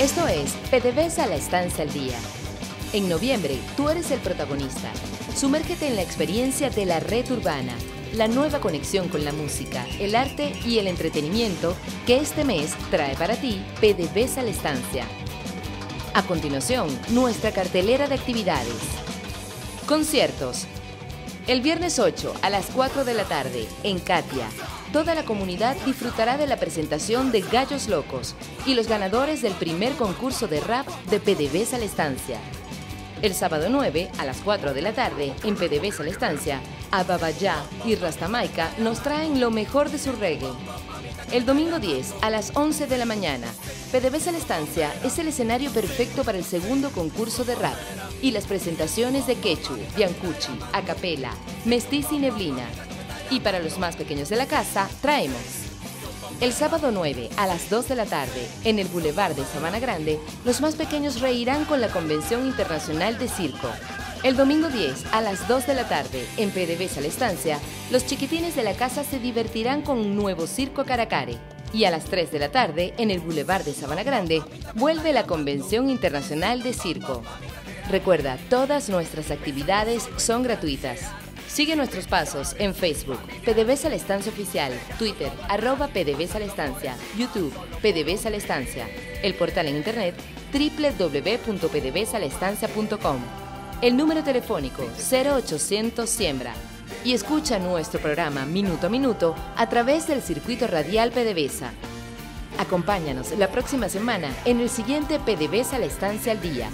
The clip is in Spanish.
es PDVSA la estancia al día. En noviembre, tú eres el protagonista. Sumérgete en la experiencia de la red urbana, la nueva conexión con la música, el arte y el entretenimiento que este mes trae para ti PDVSA la estancia. A continuación, nuestra cartelera de actividades. Conciertos. El viernes 8 a las 4 de la tarde, en Katia, toda la comunidad disfrutará de la presentación de Gallos Locos y los ganadores del primer concurso de rap de PDVSA La Estancia. El sábado 9 a las 4 de la tarde, en PDVSA La Estancia, Ababayá y Rastamaica nos traen lo mejor de su reggae. El domingo 10 a las 11 de la mañana, PDVSA La Estancia es el escenario perfecto para el segundo concurso de rap y las presentaciones de Quechu, Biancucci, Acapela, Mestiz y Neblina. Y para los más pequeños de la casa, traemos el sábado 9 a las 2 de la tarde, en el Boulevard de Sabana Grande, los más pequeños reirán con la Convención Internacional de Circo. El domingo 10 a las 2 de la tarde, en PDVSA La Estancia, los chiquitines de la casa se divertirán con un nuevo circo Caracare. Y a las 3 de la tarde, en el Boulevard de Sabana Grande, vuelve la Convención Internacional de Circo. Recuerda, todas nuestras actividades son gratuitas. Sigue nuestros pasos en Facebook, PDVSA La Estancia Oficial, Twitter, arroba PDVSA La Estancia, YouTube, PDVSA La Estancia, el portal en internet www.pdvsalaestancia.com, el número telefónico 0800 Siembra y escucha nuestro programa Minuto a Minuto a través del circuito radial PDVSA. Acompáñanos la próxima semana en el siguiente PDVSA La Estancia al Día.